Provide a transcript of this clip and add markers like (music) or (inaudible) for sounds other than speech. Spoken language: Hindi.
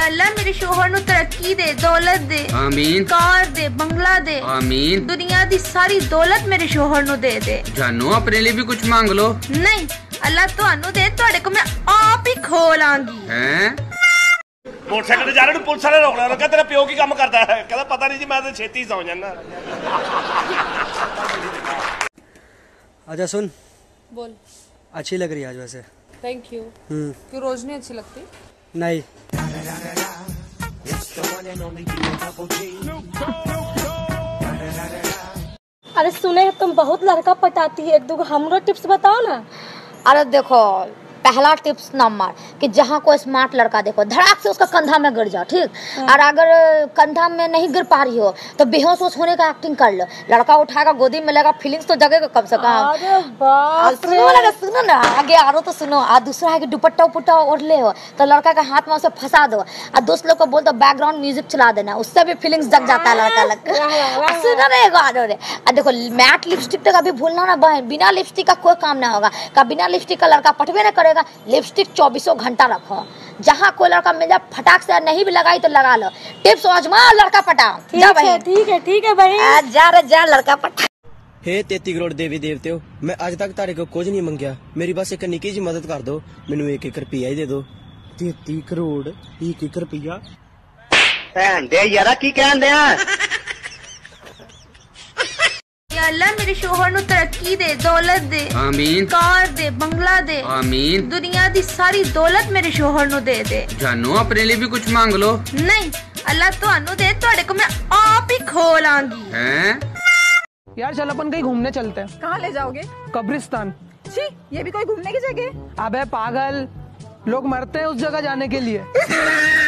या अल्लाह मेरे शोहर ਨੂੰ ਤਰੱਕੀ ਦੇ ਦੌਲਤ ਦੇ ਆਮੀਨ ਕਾਰ ਦੇ ਬੰਗਲਾ ਦੇ ਆਮੀਨ ਦੁਨੀਆ ਦੀ ਸਾਰੀ ਦੌਲਤ ਮੇਰੇ ਸ਼ੋਹਰ ਨੂੰ ਦੇ ਦੇ ਜਾਨੋ ਆਪਣੇ ਲਈ ਵੀ ਕੁਝ ਮੰਗ ਲੋ ਨਹੀਂ ਅੱਲਾਹ ਤੁਹਾਨੂੰ ਦੇ ਤੁਹਾਡੇ ਕੋ ਮੈਂ ਆਪ ਹੀ ਖੋ ਲਾਂਗੀ ਹੈ ਮੋਟਰਸਾਈਕਲ ਤੇ ਜਾ ਰਹੇ ਨੂੰ ਪੁਲਿਸ ਵਾਲੇ ਰੋਕ ਲਿਆ ਉਹਨੇ ਕਿਹਾ ਤੇਰਾ ਪਿਓ ਕੀ ਕੰਮ ਕਰਦਾ ਹੈ ਕਹਿੰਦਾ ਪਤਾ ਨਹੀਂ ਜੀ ਮੈਂ ਤਾਂ ਛੇਤੀ ਸੌਂ ਜਾਂਦਾ अच्छा सुन बोल अच्छी लग रही है आज वैसे थैंक यू हम्म क्यों रोज नहीं अच्छी लगती नहीं। अरे सुने तुम बहुत लड़का पटाती है। एक दो हमरो टिप्स बताओ ना। अरे देखो पहला टिप्स नंबर कि जहाँ कोई स्मार्ट लड़का देखो धड़ाक से उसका कंधा में गिर जाओ ठीक? और अगर कंधा में नहीं गिर पा रही हो तो बेहोश होश होने का एक्टिंग कर लो। लड़का उठाएगा गोदी में लेगा फीलिंग्स तो जगेगा कम से कम। सुनो ना सुनो ना आगे आरो तो सुनो। और दूसरा है कि दुपट्टा उपट्टा ओढ़ ले हो तो लड़का के हाथ में उसे फंसा दो। और दोस्त लोग को बोल दो बैकग्राउंड म्यूज़िक चला देना उससे भी फीलिंग्स जग जाता है लड़का लग। सुनो ना एगो आरो रे। और देखो मैट लिपस्टिक तो कभी भूलना ना बहन। बिना लिपस्टिक का कोई काम ना होगा। का बिना लिपस्टिक का लड़का पटवे ना करेगा लिपस्टिक चौबीसों घंटा रखो जहाँ कोई लड़का मिल जाए फटाक से नहीं भी लगाई तो लगा लो टिप्स आजमा लड़का पटाओ जा ठीक है बहन ठीक है ठीक है भाई आ, जा रे जा लड़का पटा ਹੇ 33 ਕਰੋੜ ਦੇਵੀ ਦੇਵਤਿਓ ਮੈਂ ਅੱਜ ਤੱਕ ਤੁਹਾਡੇ ਕੋਲ ਕੁਝ ਨਹੀਂ ਮੰਗਿਆ ਮੇਰੀ ਬਸ ਇੱਕ ਨਿੱਕੀ ਜਿਹੀ ਮਦਦ ਕਰ ਦਿਓ ਮੈਨੂੰ 1-1 ਰੁਪਿਆ ਹੀ ਦੇ ਦਿਓ 33 ਕਰੋੜ 1-1 ਰੁਪਿਆ ਭੈਣ ਦੇ ਯਾਰਾ ਕੀ ਕਹਿੰਦੇ ਆ या अल्लाह मेरे शोहर ਨੂੰ ਤਰੱਕੀ ਦੇ ਦੌਲਤ ਦੇ ਆਮੀਨ ਕਾਰ ਦੇ ਬੰਗਲਾ ਦੇ ਆਮੀਨ ਦੁਨੀਆ ਦੀ ਸਾਰੀ ਦੌਲਤ ਮੇਰੇ ਸ਼ੋਹਰ ਨੂੰ ਦੇ ਦੇ ਜਾਨੋ ਆਪਣੇ ਲਈ ਵੀ ਕੁਝ ਮੰਗ ਲੋ ਨਹੀਂ ਅੱਲਾਹ ਤੁਹਾਨੂੰ ਦੇ ਤੁਹਾਡੇ ਕੋ ਮੈਂ ਆਪ ਹੀ ਖੋ ਲਾਂਗੀ ਹੈ यार चल अपन कहीं घूमने चलते हैं कहाँ ले जाओगे कब्रिस्तान छी ये भी कोई घूमने की जगह अबे पागल लोग मरते हैं उस जगह जाने के लिए (laughs)